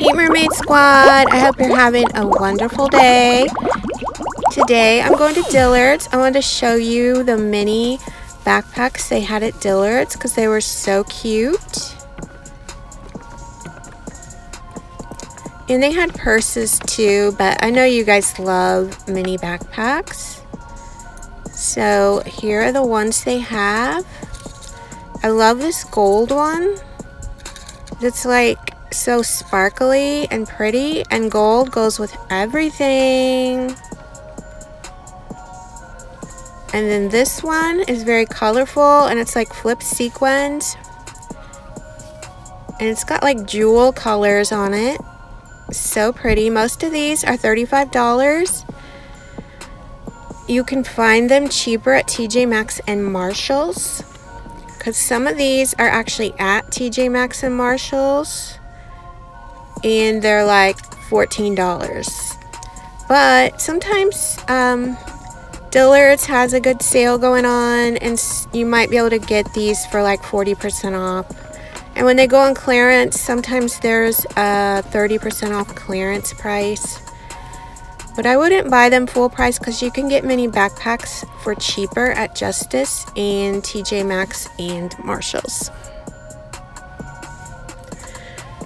Hey Mermaid Squad, I hope you're having a wonderful day. Today I'm going to Dillard's. I wanted to show you the mini backpacks they had at Dillard's because they were so cute. And they had purses too, but I know you guys love mini backpacks. So here are the ones they have. I love this gold one. It's like so sparkly and pretty and gold goes with everything. And then this one is very colorful and it's like flip sequins. And it's got like jewel colors on it. So pretty. Most of these are $35. You can find them cheaper at TJ Maxx and Marshalls. Because some of these are actually at TJ Maxx and Marshalls. And they're like $14. But sometimes um, Dillard's has a good sale going on. And you might be able to get these for like 40% off. And when they go on clearance, sometimes there's a 30% off clearance price. But I wouldn't buy them full price because you can get mini backpacks for cheaper at Justice and TJ Maxx and Marshalls.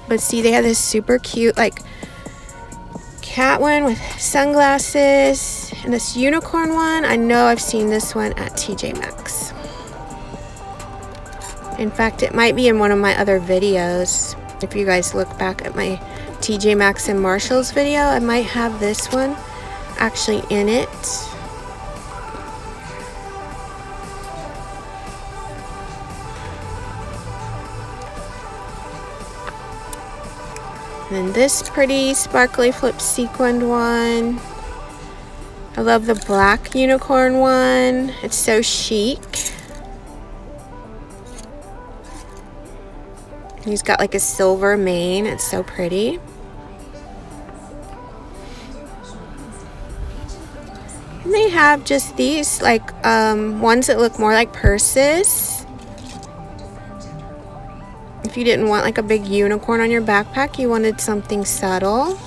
But see, they have this super cute, like, cat one with sunglasses. And this unicorn one, I know I've seen this one at TJ Maxx. In fact, it might be in one of my other videos. If you guys look back at my TJ Maxx and Marshalls video, I might have this one actually in it. Then this pretty sparkly flip sequined one. I love the black unicorn one. It's so chic. He's got like a silver mane. It's so pretty. And they have just these like um, ones that look more like purses. If you didn't want like a big unicorn on your backpack, you wanted something subtle.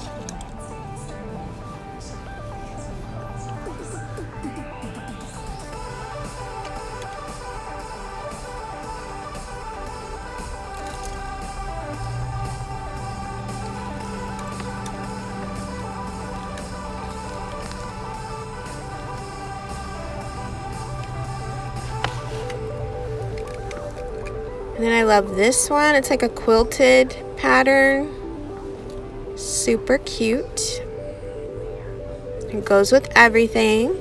And then I love this one. It's like a quilted pattern. Super cute. It goes with everything.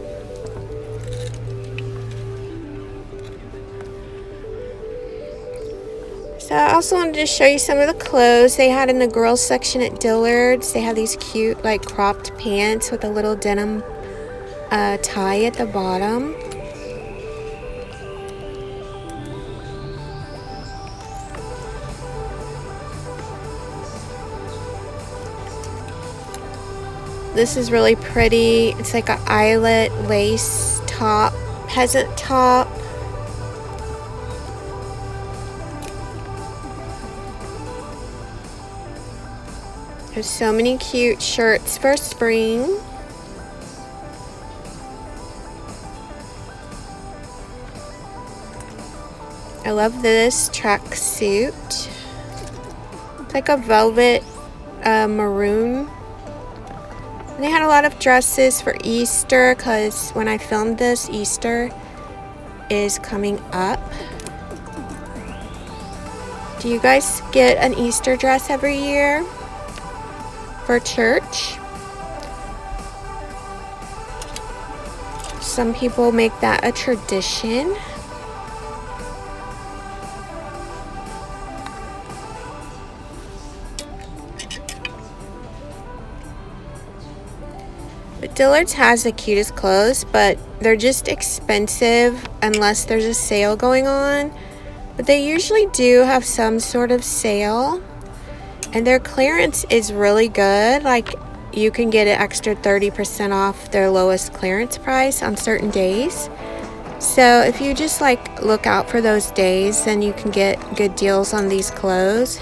So I also wanted to show you some of the clothes they had in the girls section at Dillard's. They have these cute like cropped pants with a little denim uh, tie at the bottom. This is really pretty. It's like an eyelet lace top, peasant top. There's so many cute shirts for spring. I love this track suit. It's like a velvet uh, maroon they had a lot of dresses for Easter because when I filmed this, Easter is coming up. Do you guys get an Easter dress every year for church? Some people make that a tradition. Dillard's has the cutest clothes, but they're just expensive unless there's a sale going on. But they usually do have some sort of sale. And their clearance is really good. Like, you can get an extra 30% off their lowest clearance price on certain days. So if you just like look out for those days, then you can get good deals on these clothes.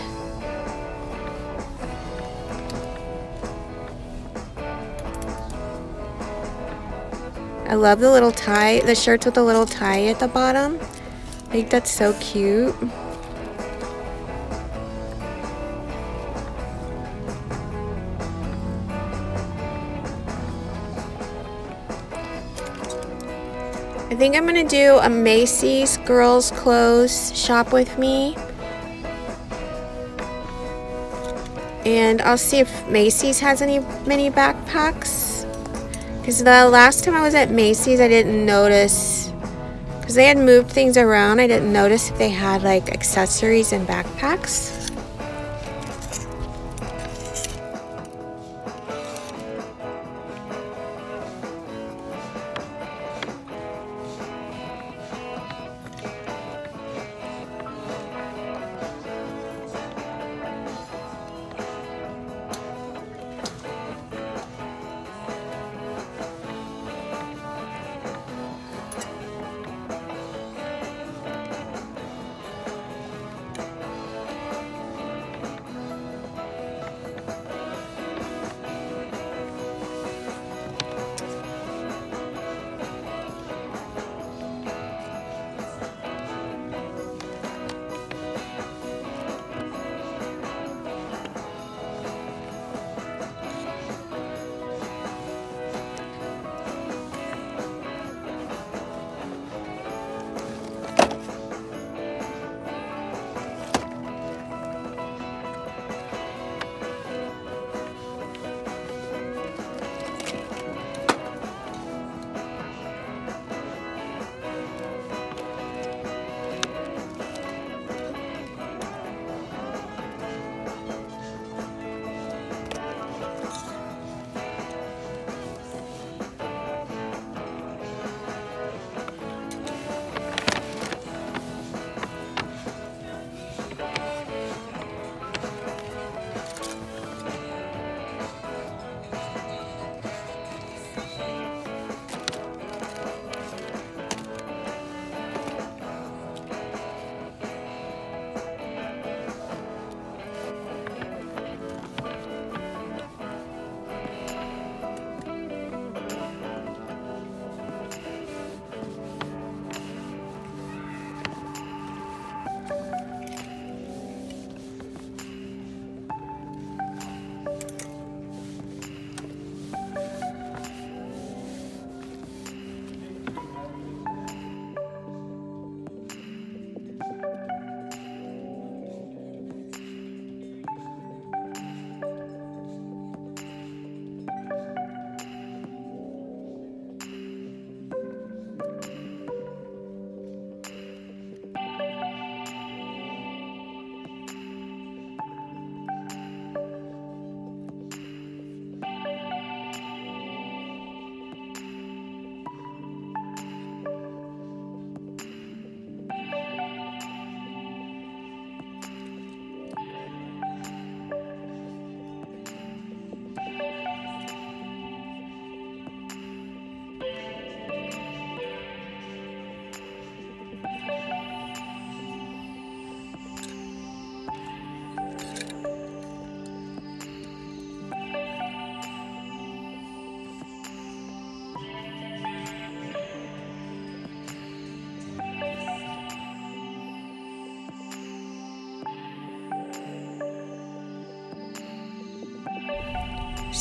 I love the little tie, the shirts with the little tie at the bottom. I think that's so cute. I think I'm going to do a Macy's girls clothes shop with me. And I'll see if Macy's has any mini backpacks. Because the last time I was at Macy's, I didn't notice. Because they had moved things around, I didn't notice if they had like accessories and backpacks.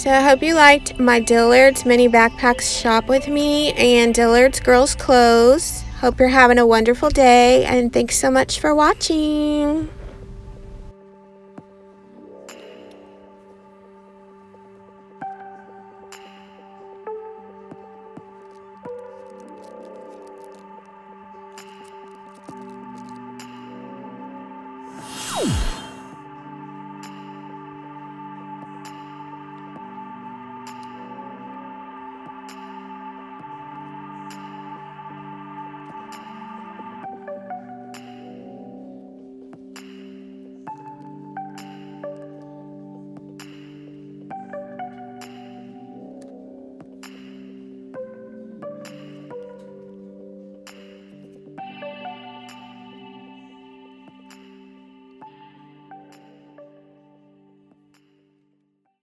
So I hope you liked my Dillard's mini backpacks shop with me and Dillard's girls clothes. Hope you're having a wonderful day and thanks so much for watching.